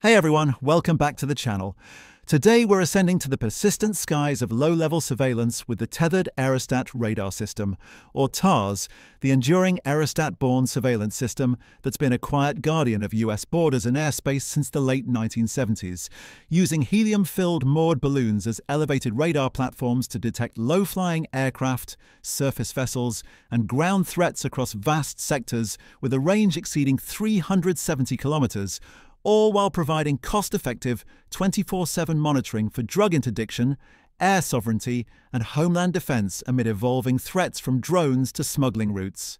Hey everyone, welcome back to the channel. Today we're ascending to the persistent skies of low-level surveillance with the Tethered Aerostat Radar System, or TARS, the enduring aerostat-borne surveillance system that's been a quiet guardian of US borders and airspace since the late 1970s, using helium-filled moored balloons as elevated radar platforms to detect low-flying aircraft, surface vessels, and ground threats across vast sectors with a range exceeding 370 kilometers, all while providing cost effective 24 7 monitoring for drug interdiction, air sovereignty, and homeland defense amid evolving threats from drones to smuggling routes.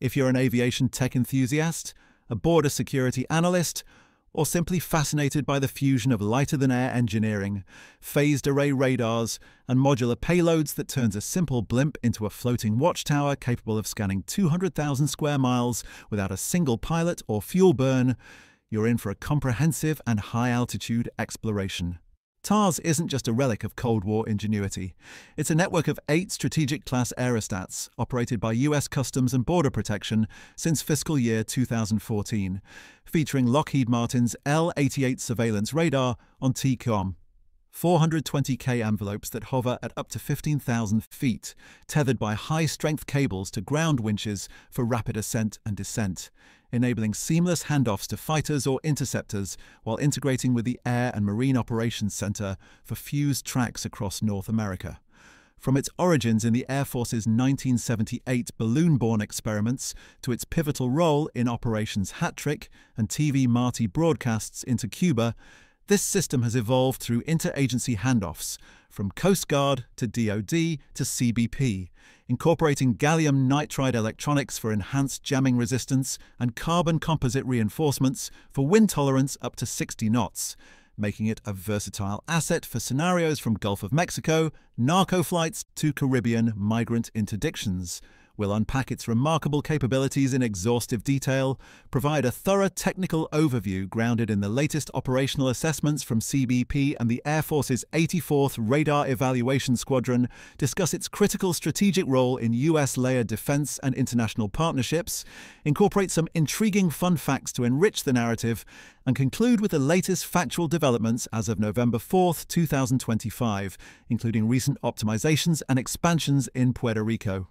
If you're an aviation tech enthusiast, a border security analyst, or simply fascinated by the fusion of lighter than air engineering, phased array radars, and modular payloads that turns a simple blimp into a floating watchtower capable of scanning 200,000 square miles without a single pilot or fuel burn, you're in for a comprehensive and high-altitude exploration. TARS isn't just a relic of Cold War ingenuity. It's a network of eight strategic class aerostats operated by US Customs and Border Protection since fiscal year 2014, featuring Lockheed Martin's L-88 surveillance radar on TCOM, 420k envelopes that hover at up to 15,000 feet, tethered by high-strength cables to ground winches for rapid ascent and descent, enabling seamless handoffs to fighters or interceptors while integrating with the Air and Marine Operations Center for fused tracks across North America. From its origins in the Air Force's 1978 balloon-borne experiments to its pivotal role in Operations Hattrick and TV Marti broadcasts into Cuba, this system has evolved through interagency handoffs, from Coast Guard to DoD to CBP, incorporating gallium nitride electronics for enhanced jamming resistance and carbon composite reinforcements for wind tolerance up to 60 knots, making it a versatile asset for scenarios from Gulf of Mexico, narco flights to Caribbean migrant interdictions. We'll unpack its remarkable capabilities in exhaustive detail, provide a thorough technical overview grounded in the latest operational assessments from CBP and the Air Force's 84th Radar Evaluation Squadron, discuss its critical strategic role in U.S. layered defense and international partnerships, incorporate some intriguing fun facts to enrich the narrative, and conclude with the latest factual developments as of November 4, 2025, including recent optimizations and expansions in Puerto Rico.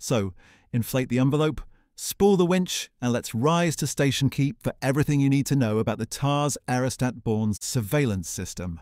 So, inflate the envelope, spool the winch, and let's rise to station keep for everything you need to know about the TARS Aerostat-borne surveillance system.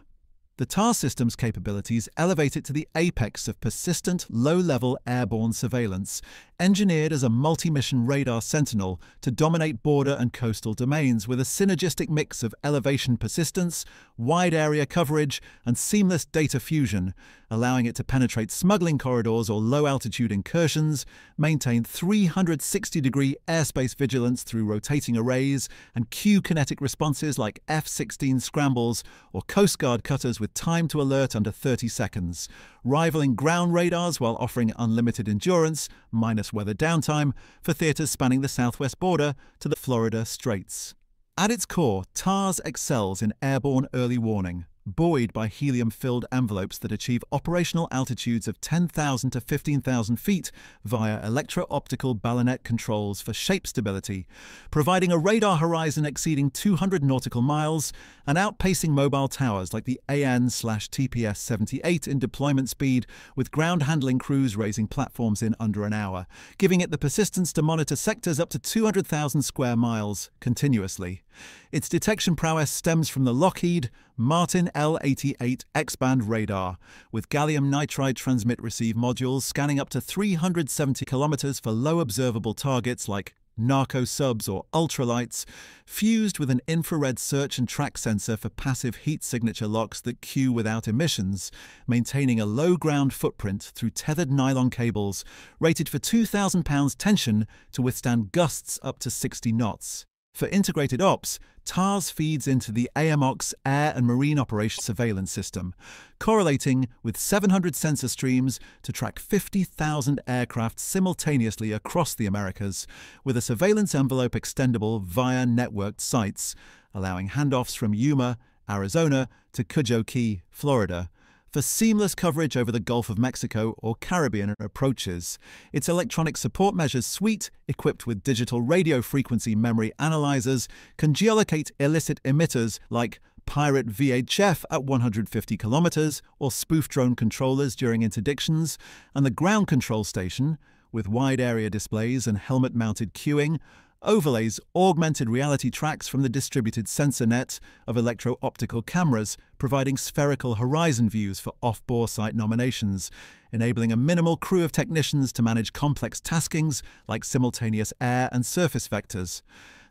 The TAR system's capabilities elevate it to the apex of persistent, low-level airborne surveillance, engineered as a multi-mission radar sentinel to dominate border and coastal domains with a synergistic mix of elevation persistence, wide area coverage, and seamless data fusion, allowing it to penetrate smuggling corridors or low-altitude incursions, maintain 360-degree airspace vigilance through rotating arrays, and cue kinetic responses like F-16 scrambles or Coast Guard cutters with time to alert under 30 seconds, rivaling ground radars while offering unlimited endurance, minus weather downtime, for theatres spanning the southwest border to the Florida Straits. At its core, TARS excels in airborne early warning, buoyed by helium-filled envelopes that achieve operational altitudes of 10,000 to 15,000 feet via electro-optical ballonet controls for shape stability, providing a radar horizon exceeding 200 nautical miles and outpacing mobile towers like the AN-TPS-78 in deployment speed with ground handling crews raising platforms in under an hour, giving it the persistence to monitor sectors up to 200,000 square miles continuously. Its detection prowess stems from the Lockheed Martin L88 X-band radar, with gallium nitride transmit-receive modules scanning up to 370 kilometers for low observable targets like narco subs or ultralights, fused with an infrared search and track sensor for passive heat signature locks that cue without emissions, maintaining a low ground footprint through tethered nylon cables, rated for 2,000 pounds tension to withstand gusts up to 60 knots. For integrated ops, TARS feeds into the AMOX Air and Marine Operations Surveillance System, correlating with 700 sensor streams to track 50,000 aircraft simultaneously across the Americas, with a surveillance envelope extendable via networked sites, allowing handoffs from Yuma, Arizona to Key, Florida, for seamless coverage over the Gulf of Mexico or Caribbean approaches. Its electronic support measures suite, equipped with digital radio frequency memory analyzers, can geolocate illicit emitters like pirate VHF at 150 kilometers or spoof drone controllers during interdictions, and the ground control station, with wide area displays and helmet mounted cueing, overlays augmented reality tracks from the distributed sensor net of electro optical cameras, providing spherical horizon views for off boresight nominations, enabling a minimal crew of technicians to manage complex taskings like simultaneous air and surface vectors.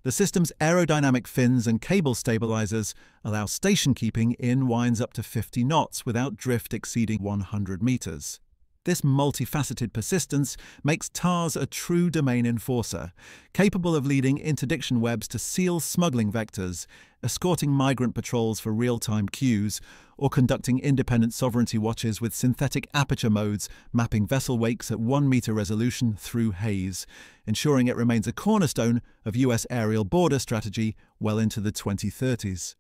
The system's aerodynamic fins and cable stabilizers allow station keeping in winds up to 50 knots without drift exceeding 100 meters. This multifaceted persistence makes TARS a true domain enforcer, capable of leading interdiction webs to seal smuggling vectors, escorting migrant patrols for real-time cues, or conducting independent sovereignty watches with synthetic aperture modes mapping vessel wakes at 1 meter resolution through haze, ensuring it remains a cornerstone of US aerial border strategy well into the 2030s.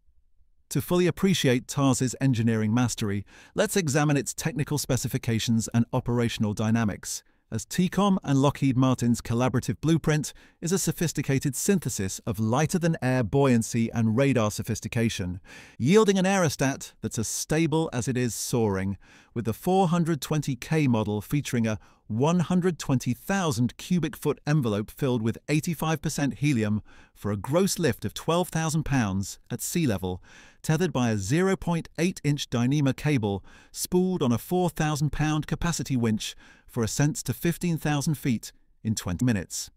To fully appreciate TARS's engineering mastery, let's examine its technical specifications and operational dynamics, as TCOM and Lockheed Martin's collaborative blueprint is a sophisticated synthesis of lighter-than-air buoyancy and radar sophistication, yielding an aerostat that's as stable as it is soaring, with the 420K model featuring a 120,000 cubic foot envelope filled with 85% helium for a gross lift of 12,000 pounds at sea level, tethered by a 0.8 inch Dyneema cable spooled on a 4,000 pound capacity winch for ascents to 15,000 feet in 20 minutes.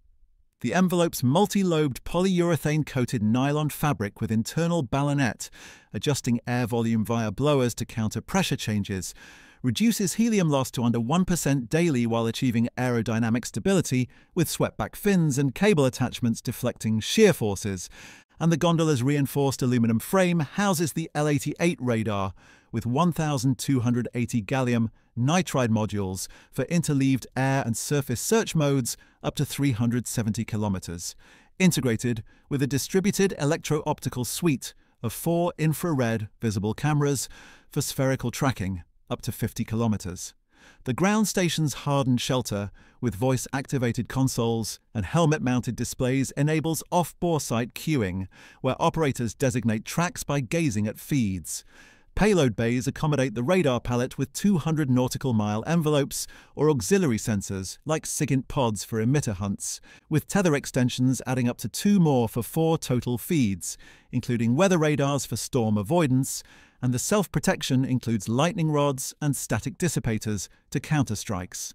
The envelope's multi-lobed polyurethane-coated nylon fabric with internal ballonet, adjusting air volume via blowers to counter pressure changes, reduces helium loss to under 1% daily while achieving aerodynamic stability with swept-back fins and cable attachments deflecting shear forces, and the gondola's reinforced aluminum frame houses the L-88 radar with 1,280 gallium nitride modules for interleaved air and surface search modes up to 370 kilometers, integrated with a distributed electro-optical suite of four infrared visible cameras for spherical tracking up to 50 kilometers. The ground station's hardened shelter, with voice-activated consoles and helmet-mounted displays, enables off-bore site cueing, where operators designate tracks by gazing at feeds. Payload bays accommodate the radar pallet with 200 nautical mile envelopes or auxiliary sensors like SIGINT pods for emitter hunts, with tether extensions adding up to two more for four total feeds, including weather radars for storm avoidance and the self-protection includes lightning rods and static dissipators to counter strikes.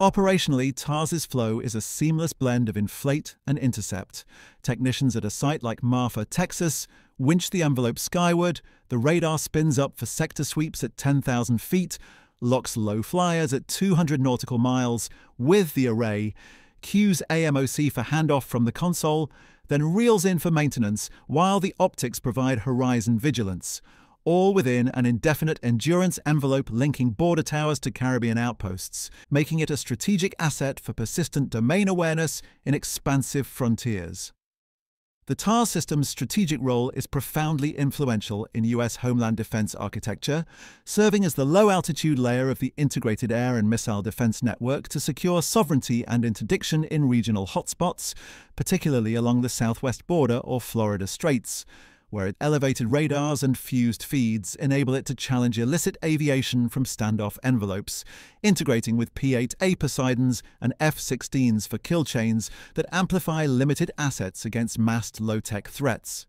Operationally, TARS's flow is a seamless blend of inflate and intercept. Technicians at a site like Marfa, Texas, winch the envelope skyward, the radar spins up for sector sweeps at 10,000 feet, locks low flyers at 200 nautical miles with the array, cues AMOC for handoff from the console, then reels in for maintenance while the optics provide horizon vigilance all within an indefinite endurance envelope linking border towers to Caribbean outposts, making it a strategic asset for persistent domain awareness in expansive frontiers. The TARS system's strategic role is profoundly influential in US homeland defense architecture, serving as the low-altitude layer of the integrated air and missile defense network to secure sovereignty and interdiction in regional hotspots, particularly along the southwest border or Florida Straits, where elevated radars and fused feeds enable it to challenge illicit aviation from standoff envelopes, integrating with P-8A Poseidons and F-16s for kill chains that amplify limited assets against massed low-tech threats.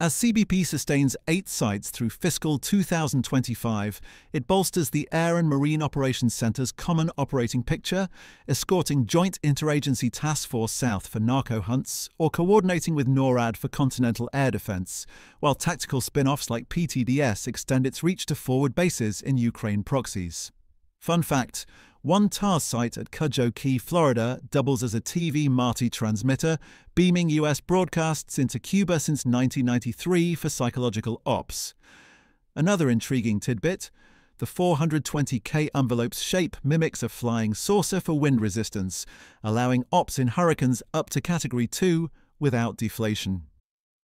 As CBP sustains eight sites through fiscal 2025, it bolsters the Air and Marine Operations Centre's common operating picture, escorting Joint Interagency Task Force South for narco hunts, or coordinating with NORAD for continental air defence, while tactical spin offs like PTDS extend its reach to forward bases in Ukraine proxies. Fun fact one tar site at Cudjoe Key, Florida, doubles as a TV Marti transmitter, beaming US broadcasts into Cuba since 1993 for psychological ops. Another intriguing tidbit the 420K envelope's shape mimics a flying saucer for wind resistance, allowing ops in hurricanes up to Category 2 without deflation.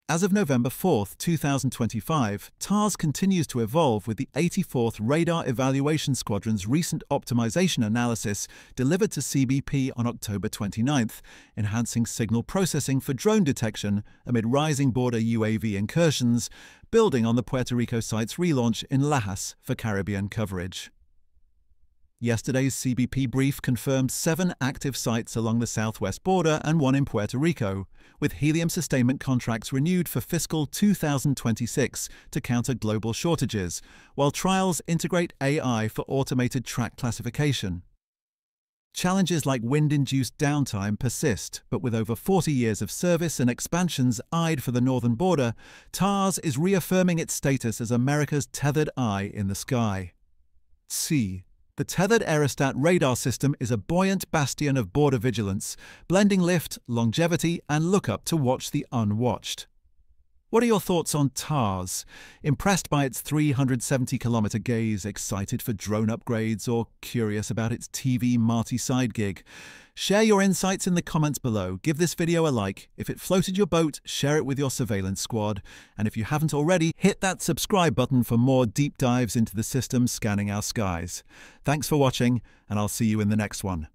As of November 4, 2025, TARS continues to evolve with the 84th Radar Evaluation Squadron's recent optimization analysis delivered to CBP on October 29th, enhancing signal processing for drone detection amid rising border UAV incursions, building on the Puerto Rico site's relaunch in Lajas for Caribbean coverage. Yesterday's CBP brief confirmed seven active sites along the southwest border and one in Puerto Rico, with helium sustainment contracts renewed for fiscal 2026 to counter global shortages, while trials integrate AI for automated track classification. Challenges like wind-induced downtime persist, but with over 40 years of service and expansions eyed for the northern border, TARS is reaffirming its status as America's tethered eye in the sky. C. The tethered aerostat radar system is a buoyant bastion of border vigilance, blending lift, longevity, and lookup to watch the unwatched. What are your thoughts on TARS? Impressed by its 370 kilometer gaze, excited for drone upgrades, or curious about its TV Marti side gig? Share your insights in the comments below. Give this video a like. If it floated your boat, share it with your surveillance squad. And if you haven't already, hit that subscribe button for more deep dives into the system scanning our skies. Thanks for watching, and I'll see you in the next one.